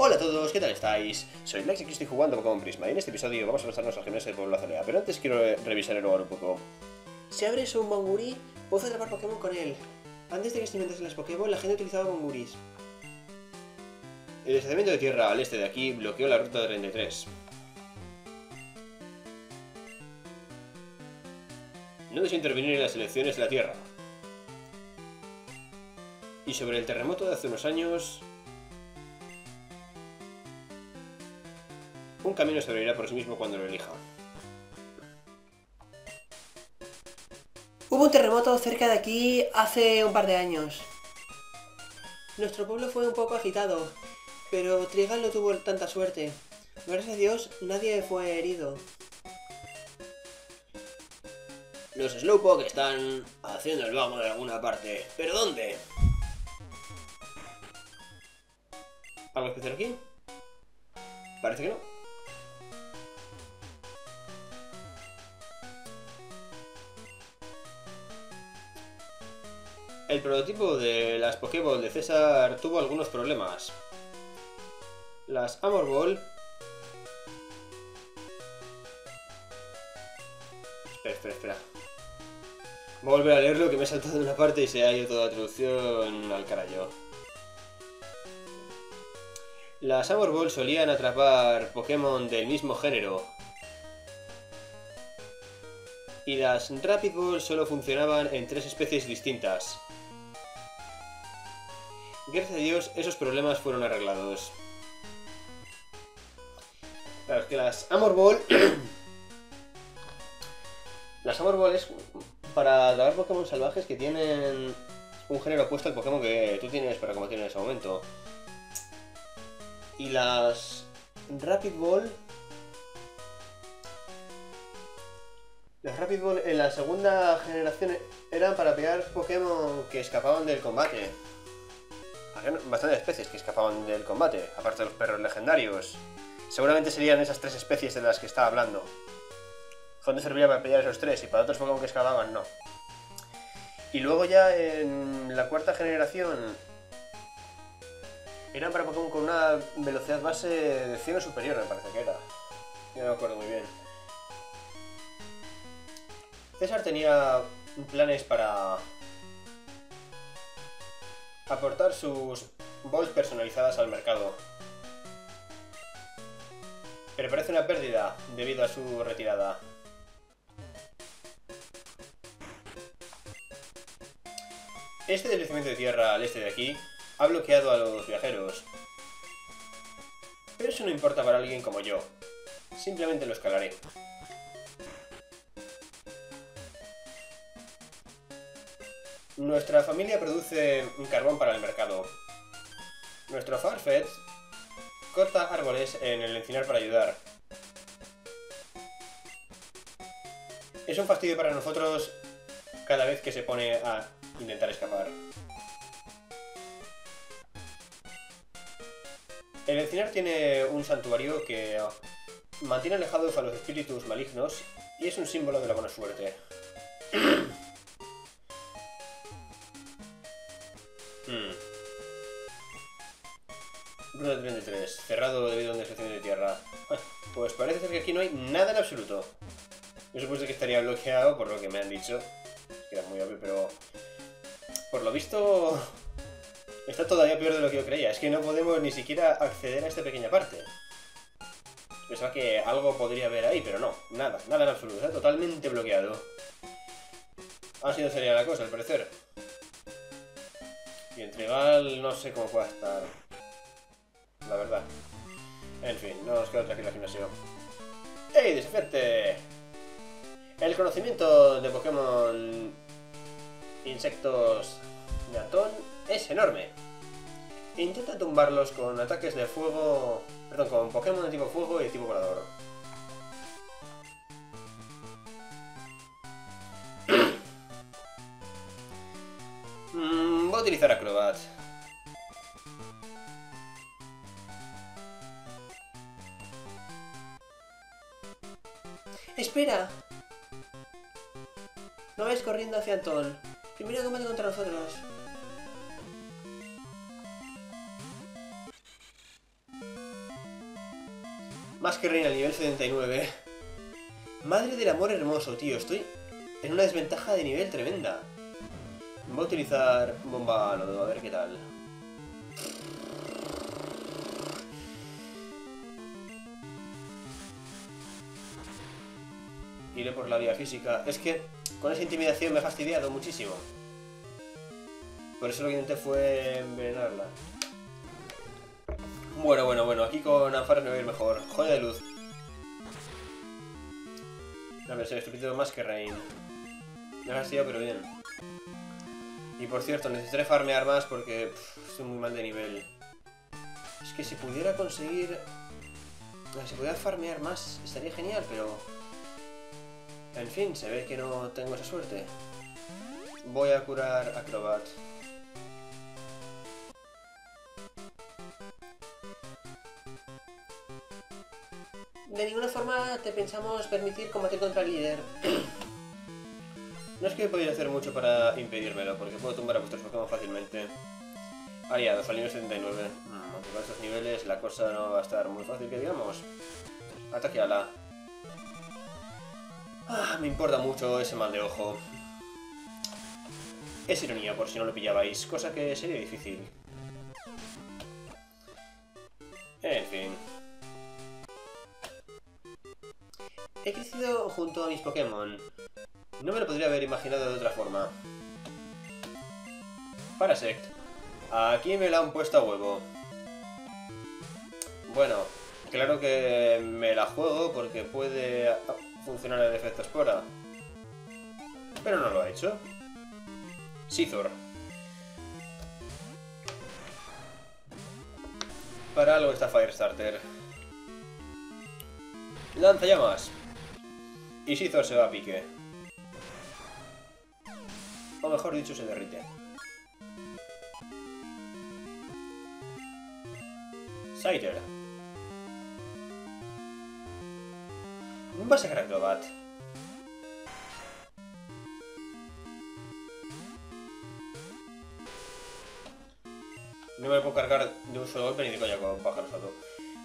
Hola a todos, ¿qué tal estáis? Soy Lex y aquí estoy jugando Pokémon Prisma y en este episodio vamos a pasarnos al gimnasio de Pueblo Azalea, pero antes quiero eh, revisar el lugar un poco. Si abres un Monguri, puedes atrapar Pokémon con él. Antes de que se inventasen las Pokémon, la gente utilizaba Monguris. El deslizamiento de tierra al este de aquí bloqueó la ruta 33. No deseo intervenir en las elecciones de la Tierra. Y sobre el terremoto de hace unos años... Un camino se abrirá por sí mismo cuando lo elija. Hubo un terremoto cerca de aquí hace un par de años. Nuestro pueblo fue un poco agitado, pero Trigal no tuvo tanta suerte. Gracias a Dios, nadie fue herido. Los Slowpoke están haciendo el vago en alguna parte. ¿Pero dónde? ¿Algo especial aquí? Parece que no. El prototipo de las Pokéball de César tuvo algunos problemas. Las Amor Ball... Espera, espera, espera. Voy a volver a leerlo que me he saltado de una parte y se ha ido toda la traducción al carajo. Las Amor Ball solían atrapar Pokémon del mismo género. Y las Rapid Ball solo funcionaban en tres especies distintas. Gracias a Dios, esos problemas fueron arreglados. Claro, es que las Amor Ball... las Amor Ball es para atrapar Pokémon salvajes que tienen un género opuesto al Pokémon que tú tienes para combatir en ese momento. Y las Rapid Ball... Las Rapid Ball en la segunda generación eran para pegar Pokémon que escapaban del combate. Bastantes especies que escapaban del combate, aparte de los perros legendarios. Seguramente serían esas tres especies de las que estaba hablando. Donde servía para pelear esos tres y para otros Pokémon que escapaban no. Y luego ya en la cuarta generación eran para Pokémon con una velocidad base de 100 o superior, me parece que era. Yo no me acuerdo muy bien. César tenía planes para aportar sus balls personalizadas al mercado. Pero parece una pérdida debido a su retirada. Este deslizamiento de tierra al este de aquí ha bloqueado a los viajeros. Pero eso no importa para alguien como yo. Simplemente lo escalaré. Nuestra familia produce un carbón para el mercado. Nuestro Farfetch corta árboles en el encinar para ayudar. Es un fastidio para nosotros cada vez que se pone a intentar escapar. El encinar tiene un santuario que mantiene alejados a los espíritus malignos y es un símbolo de la buena suerte. Ruta 33, cerrado debido a una estación de tierra. Pues parece ser que aquí no hay nada en absoluto. Yo supuse que estaría bloqueado por lo que me han dicho. Que era muy obvio, pero... Por lo visto... Está todavía peor de lo que yo creía. Es que no podemos ni siquiera acceder a esta pequeña parte. Pensaba que algo podría haber ahí, pero no. Nada, nada en absoluto. Está totalmente bloqueado. Así no sería la cosa, al parecer. Y el tribal no sé cómo pueda estar. La verdad. En fin, no nos queda otra que la gimnasio. ¡Ey, desafiante! El conocimiento de Pokémon insectos de Atón es enorme. Intenta tumbarlos con ataques de fuego... Perdón, con Pokémon de tipo fuego y de tipo volador. mm, voy a utilizar Acrobat. Corriendo hacia Antón. Primero combate contra nosotros. Más que reina nivel 79. Madre del amor hermoso, tío. Estoy en una desventaja de nivel tremenda. Voy a utilizar bomba lodo, a ver qué tal. Iré por la vía física. Es que con esa intimidación me ha fastidiado muchísimo. Por eso lo que intenté fue envenenarla. Bueno, bueno, bueno. Aquí con Anfares me va a ir mejor. Joya de luz. A ver, soy estúpido más que Rain. Me ha fastidiado, pero bien. Y por cierto, necesitaré farmear más porque pff, estoy muy mal de nivel. Es que si pudiera conseguir... Si pudiera farmear más estaría genial, pero... En fin, se ve que no tengo esa suerte. Voy a curar Acrobat. De ninguna forma te pensamos permitir combatir contra el líder. No es que podría hacer mucho para impedírmelo, porque puedo tumbar a vuestros Pokémon fácilmente. Aliados, al nivel 79. Mm, aunque con estos niveles la cosa no va a estar muy fácil, digamos. Ataque a la... Ah, me importa mucho ese mal de ojo. Es ironía, por si no lo pillabais, cosa que sería difícil. En fin. He crecido junto a mis Pokémon. No me lo podría haber imaginado de otra forma. Parasect. Aquí me la han puesto a huevo. Bueno, claro que me la juego porque puede funcionar el efecto espora. Pero no lo ha hecho. Sithor. Para algo está Firestarter. Lanza llamas. Y Sithor se va a pique. O mejor dicho, se derrite. Scyther. A sacar Acrobat. No me puedo cargar de un solo golpe ni de coña con pájaro salto.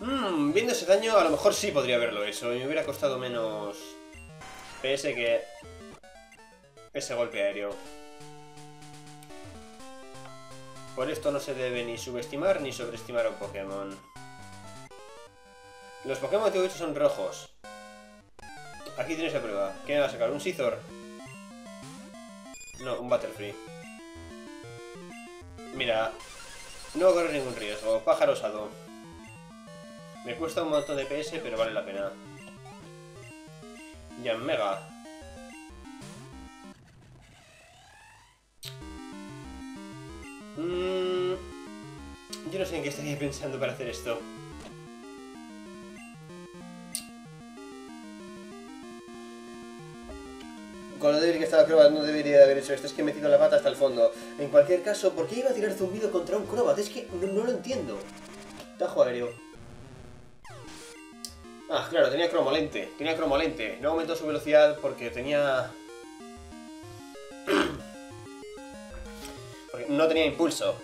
Mmm, viendo ese daño, a lo mejor sí podría haberlo hecho. Y me hubiera costado menos PS que ese golpe aéreo. Por esto no se debe ni subestimar ni sobreestimar a un Pokémon. Los Pokémon que he dicho son rojos. Aquí tienes la prueba. ¿Qué me va a sacar? ¿Un Scizor? No, un Butterfree. Mira, no correr ningún riesgo. Pájaro osado. Me cuesta un montón de PS, pero vale la pena. Yan Mega. Mm, yo no sé en qué estaría pensando para hacer esto. Estaba Crobat no debería de haber hecho esto, es que he metido la pata hasta el fondo. En cualquier caso, ¿por qué iba a tirar zumbido contra un Crobat? Es que no, no lo entiendo. Tajo aéreo. Ah, claro, tenía cromolente. Tenía cromolente. No aumentó su velocidad porque tenía... porque no tenía impulso.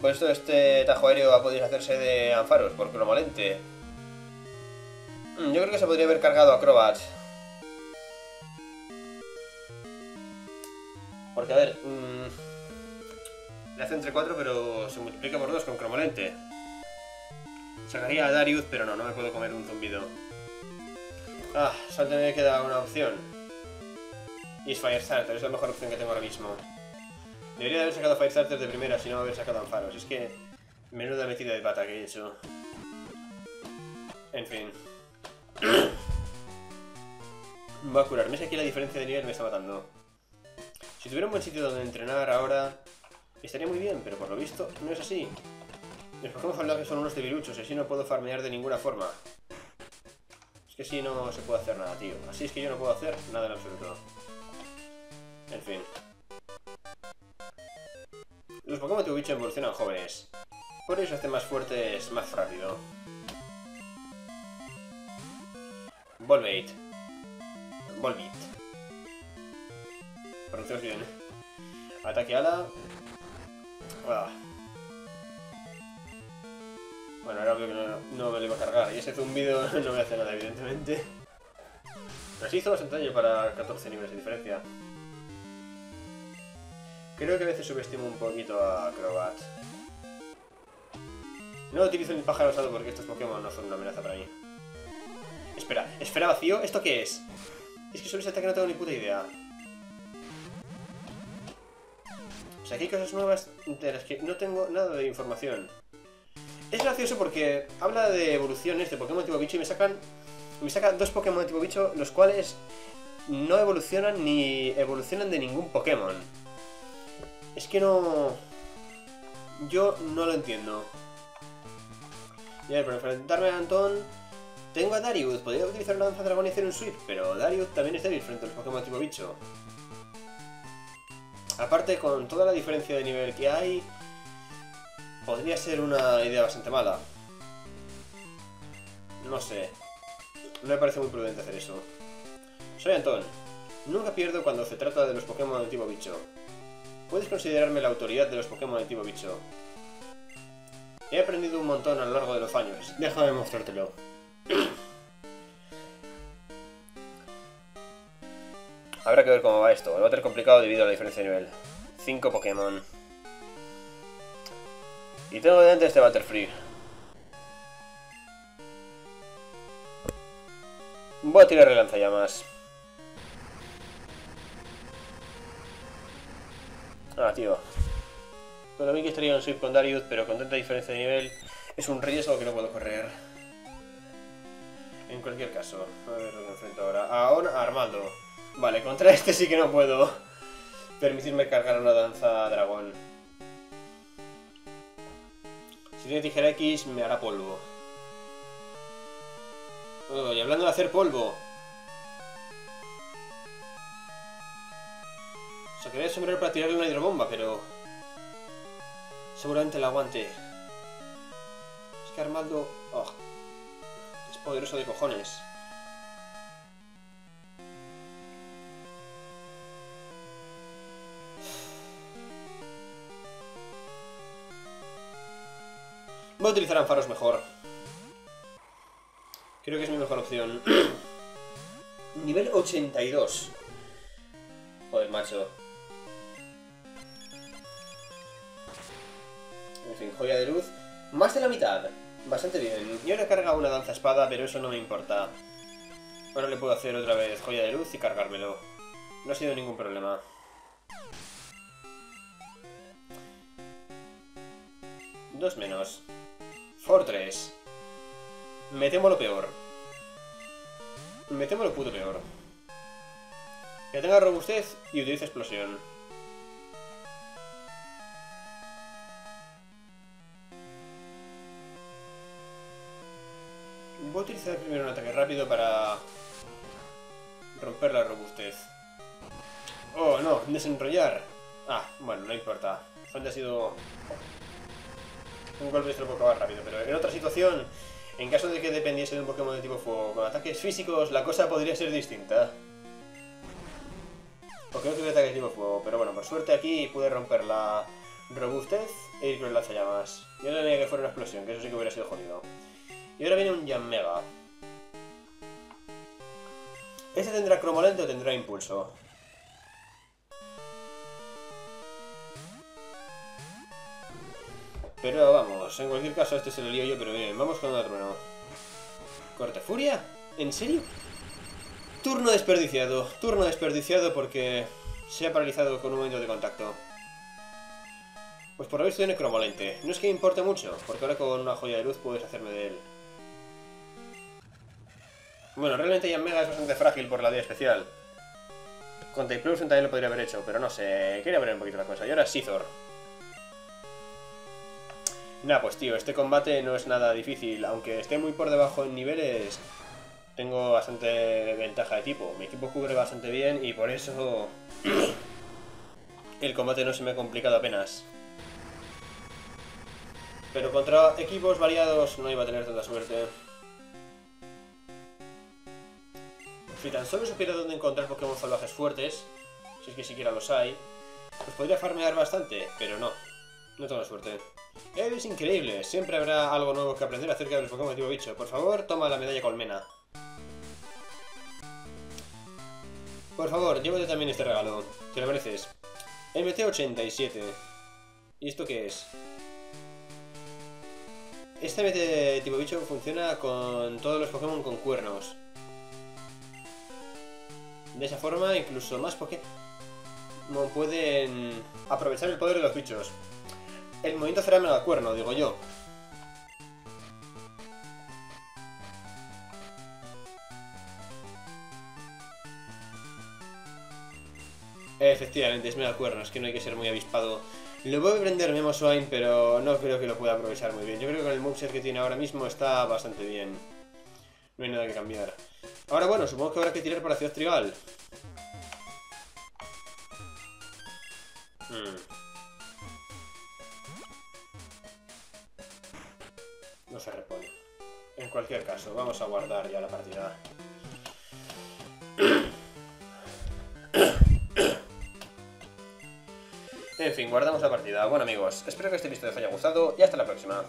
Por esto este tajo aéreo va a poder hacerse de Anfaros por cromolente. Mm, Yo creo que se podría haber cargado a Crobat. Porque, a ver... mm, le hace entre 4, pero se multiplica por 2 con cromolente. Sacaría a Darius, pero no, no me puedo comer un zumbido. Ah, solo me queda una opción. Y es Firestarter, es la mejor opción que tengo ahora mismo. Debería de haber sacado Firestarter de primera, si no haber sacado Ampharos. Es que... Menuda metida de pata que he hecho. En fin. Va a curarme. Es aquí la diferencia de nivel me está matando. Si tuviera un buen sitio donde entrenar ahora... Estaría muy bien, pero por lo visto no es así. Los Pokémon salvajes son unos debiluchos y así no puedo farmear de ninguna forma. Es que así no se puede hacer nada, tío. Así es que yo no puedo hacer nada en absoluto. En fin. Los Pokémon de bicho evolucionan jóvenes. Por eso hacen más fuertes más rápido. Volbait. Bien. Ataque ala. Ah. Bueno, era obvio que no, me lo iba a cargar. Y ese zumbido no me hace nada, evidentemente. Sí hizo bastante daño para 14 niveles de diferencia. Creo que a veces subestimo un poquito a Crobat. No utilizo el pájaro osado porque estos Pokémon no son una amenaza para mí. Espera, esfera vacío, ¿esto qué es? Es que sobre ese ataque no tengo ni puta idea. Aquí hay cosas nuevas de las que no tengo nada de información. Es gracioso porque habla de evoluciones de Pokémon tipo bicho y me sacan. Me saca dos Pokémon tipo bicho, los cuales no evolucionan ni evolucionan de ningún Pokémon. Es que no. Yo no lo entiendo. Y a ver, para enfrentarme a Antón, tengo a Darius. Podría utilizar una danza dragón y hacer un sweep, pero Darius también es débil frente a los Pokémon tipo bicho. Aparte, con toda la diferencia de nivel que hay, podría ser una idea bastante mala. No sé. No me parece muy prudente hacer eso. Soy Antón. Nunca pierdo cuando se trata de los Pokémon de tipo bicho. Puedes considerarme la autoridad de los Pokémon de tipo bicho. He aprendido un montón a lo largo de los años. Déjame mostrártelo. Habrá que ver cómo va esto. Va a ser complicado debido a la diferencia de nivel. 5 Pokémon. Y tengo delante este Butterfree. Voy a tirarle lanzallamas. Ah, tío. A mí que estaría un sweep con Darius, pero con tanta diferencia de nivel es un riesgo que no puedo correr. En cualquier caso, a ver lo que enfrento ahora. Ahora Armando. Vale, contra este sí que no puedo permitirme cargar una danza dragón. Si tiene tijera X, me hará polvo. Oh, y hablando de hacer polvo. Sacaré el sombrero para tirarle una hidrobomba, pero... Seguramente la aguante. Es que Armando... Oh, es poderoso de cojones. Voy a utilizar Anfaros mejor. Creo que es mi mejor opción. Nivel 82. Joder, macho. En fin, joya de luz. Más de la mitad. Bastante bien. Le he cargado una danza espada, pero eso no me importa. Ahora le puedo hacer otra vez joya de luz y cargármelo. No ha sido ningún problema. Dos menos. Fortress. Me temo lo peor. Me temo lo puto peor. Que tenga robustez y utilice explosión. Voy a utilizar primero un ataque rápido para romper la robustez. Oh, no, desenrollar. Ah, bueno, no importa. Solamente ha sido un golpe esto lo acabar rápido, pero en otra situación, en caso de que dependiese de un Pokémon de tipo fuego con ataques físicos, la cosa podría ser distinta. Porque no tuve ataques de tipo fuego, pero bueno, por suerte aquí pude romper la robustez e ir con el lanzallamas. Yo no tenía que fuera una explosión, que eso sí que hubiera sido jodido. Y ahora viene un Mega. ¿Este tendrá cromolente o tendrá impulso? Pero vamos, en cualquier caso este se lo lío yo, pero bien, vamos con otro trueno. ¿Corte furia? ¿En serio? Turno desperdiciado. Turno desperdiciado porque se ha paralizado con un momento de contacto. Pues por lo visto tiene cromolente. No es que me importe mucho, porque ahora con una joya de luz puedes hacerme de él. Bueno, realmente Mega es bastante frágil por la día especial. Con Typhlosion también lo podría haber hecho, pero no sé, quería ver un poquito la cosa. Y ahora Scizor. Nah, pues tío, este combate no es nada difícil. Aunque esté muy por debajo en niveles, tengo bastante ventaja de tipo. Mi equipo cubre bastante bien y por eso el combate no se me ha complicado apenas. Pero contra equipos variados no iba a tener tanta suerte. Si tan solo supiera dónde encontrar Pokémon salvajes fuertes, si es que siquiera los hay, pues podría farmear bastante, pero no. No tengo suerte. Eh, es increíble. Siempre habrá algo nuevo que aprender acerca de los Pokémon tipo bicho. Por favor, toma la medalla colmena. Por favor, llévate también este regalo. Te lo mereces. MT87. ¿Y esto qué es? Este MT tipo bicho funciona con todos los Pokémon con cuernos. De esa forma, incluso más Pokémon pueden aprovechar el poder de los bichos. El movimiento será menos cuerno, digo yo. Efectivamente, es mega cuerno, es que no hay que ser muy avispado. Lo voy a aprender Memo Swine, pero no creo que lo pueda aprovechar muy bien. Yo creo que con el moveset que tiene ahora mismo está bastante bien. No hay nada que cambiar. Ahora bueno, supongo que habrá que tirar para Ciudad Trigal. Hmm. Cualquier caso, vamos a guardar ya la partida. En fin, guardamos la partida. Bueno amigos, espero que este vídeo os haya gustado y hasta la próxima.